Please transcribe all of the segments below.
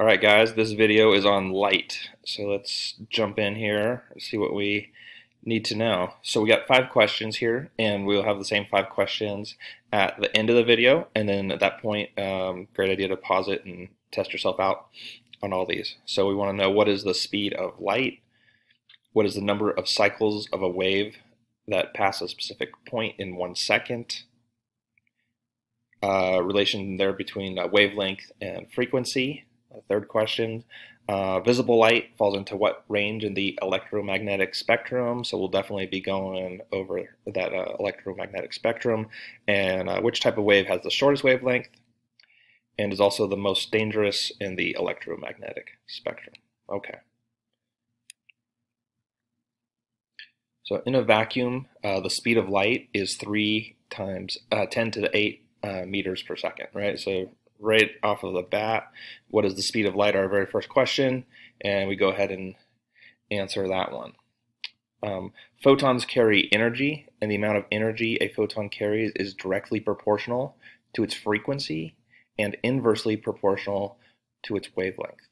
Alright guys, this video is on light. So let's jump in here and see what we need to know. So we got five questions here and we'll have the same five questions at the end of the video and then at that point, um, great idea to pause it and test yourself out on all these. So we want to know what is the speed of light, what is the number of cycles of a wave that pass a specific point in one second, uh, relation there between uh, wavelength and frequency, third question. Uh, visible light falls into what range in the electromagnetic spectrum? So we'll definitely be going over that uh, electromagnetic spectrum and uh, which type of wave has the shortest wavelength and is also the most dangerous in the electromagnetic spectrum. Okay. So in a vacuum, uh, the speed of light is 3 times uh, 10 to the 8 uh, meters per second, right? So right off of the bat, what is the speed of light? Our very first question, and we go ahead and answer that one. Um, photons carry energy, and the amount of energy a photon carries is directly proportional to its frequency and inversely proportional to its wavelength.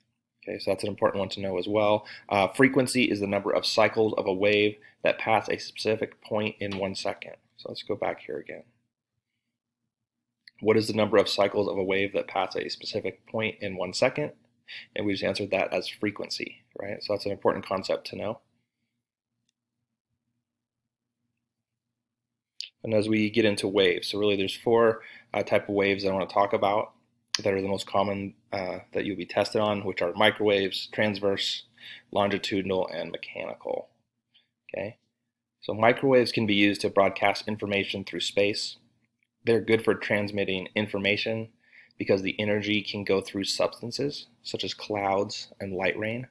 Okay, so that's an important one to know as well. Uh, frequency is the number of cycles of a wave that pass a specific point in one second. So let's go back here again what is the number of cycles of a wave that pass a specific point in one second? And we just answered that as frequency, right? So that's an important concept to know. And as we get into waves, so really there's four uh, type of waves I want to talk about that are the most common uh, that you'll be tested on, which are microwaves, transverse, longitudinal, and mechanical. Okay, so microwaves can be used to broadcast information through space. They're good for transmitting information because the energy can go through substances such as clouds and light rain.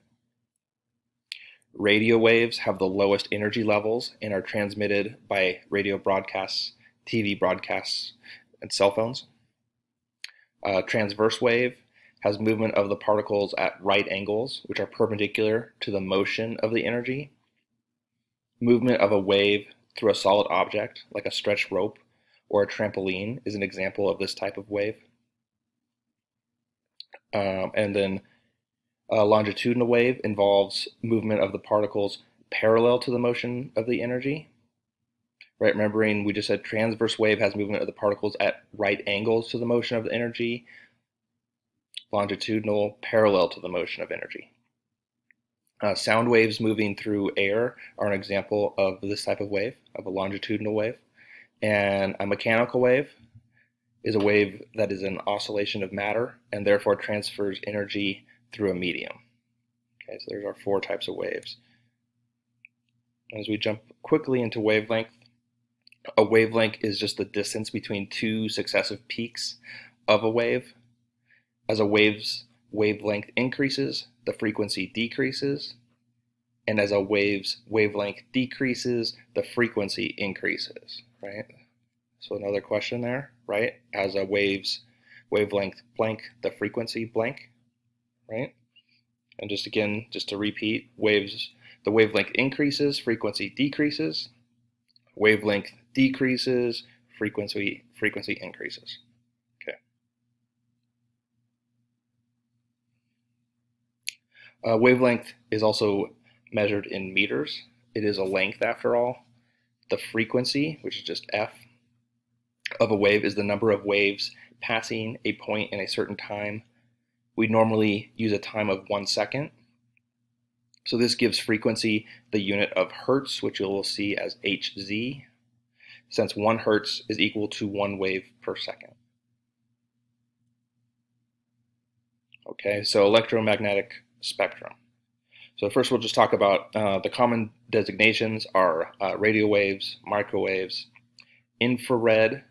Radio waves have the lowest energy levels and are transmitted by radio broadcasts, TV broadcasts, and cell phones. A transverse wave has movement of the particles at right angles, which are perpendicular to the motion of the energy. Movement of a wave through a solid object, like a stretched rope, or a trampoline is an example of this type of wave. Um, and then a longitudinal wave involves movement of the particles parallel to the motion of the energy. Right, remembering we just said transverse wave has movement of the particles at right angles to the motion of the energy. Longitudinal parallel to the motion of energy. Uh, sound waves moving through air are an example of this type of wave, of a longitudinal wave. And a mechanical wave is a wave that is an oscillation of matter and therefore transfers energy through a medium. Okay, so there's our four types of waves. As we jump quickly into wavelength, a wavelength is just the distance between two successive peaks of a wave. As a wave's wavelength increases, the frequency decreases. And as a wave's wavelength decreases, the frequency increases right? So another question there, right? As a wave's wavelength blank, the frequency blank, right? And just again, just to repeat, waves, the wavelength increases, frequency decreases, wavelength decreases, frequency frequency increases. Uh, wavelength is also measured in meters. It is a length after all, the frequency, which is just f, of a wave is the number of waves passing a point in a certain time. We normally use a time of one second. So this gives frequency the unit of hertz, which you will see as Hz, since one hertz is equal to one wave per second. Okay, so electromagnetic spectrum. So first we'll just talk about uh, the common designations are uh, radio waves, microwaves, infrared,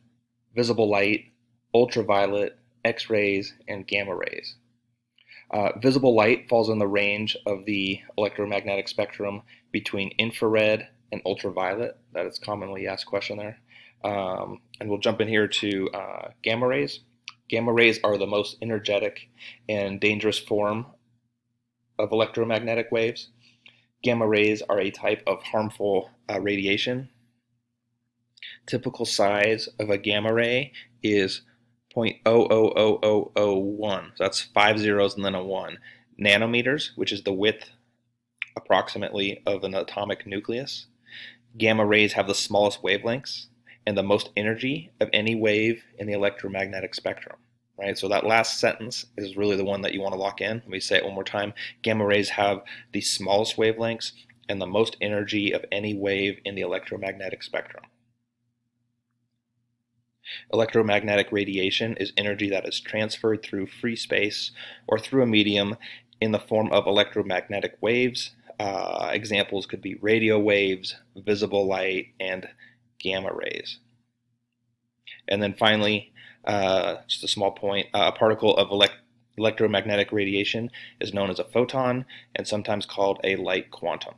visible light, ultraviolet, X-rays, and gamma rays. Uh, visible light falls in the range of the electromagnetic spectrum between infrared and ultraviolet. That is commonly asked question there. Um, and we'll jump in here to uh, gamma rays. Gamma rays are the most energetic and dangerous form of electromagnetic waves. Gamma rays are a type of harmful uh, radiation. Typical size of a gamma ray is 0.000001. So that's five zeros and then a 1. Nanometers, which is the width approximately of an atomic nucleus. Gamma rays have the smallest wavelengths and the most energy of any wave in the electromagnetic spectrum. Right, so that last sentence is really the one that you want to lock in. Let me say it one more time. Gamma rays have the smallest wavelengths and the most energy of any wave in the electromagnetic spectrum. Electromagnetic radiation is energy that is transferred through free space or through a medium in the form of electromagnetic waves. Uh, examples could be radio waves, visible light, and gamma rays. And then finally, uh, just a small point, uh, a particle of elect electromagnetic radiation is known as a photon and sometimes called a light quantum.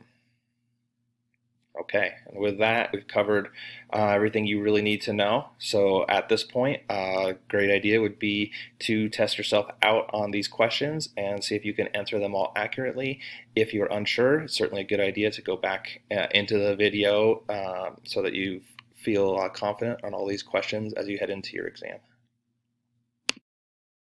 Okay, and with that, we've covered uh, everything you really need to know. So at this point, a uh, great idea would be to test yourself out on these questions and see if you can answer them all accurately. If you're unsure, it's certainly a good idea to go back uh, into the video um, so that you feel uh, confident on all these questions as you head into your exam.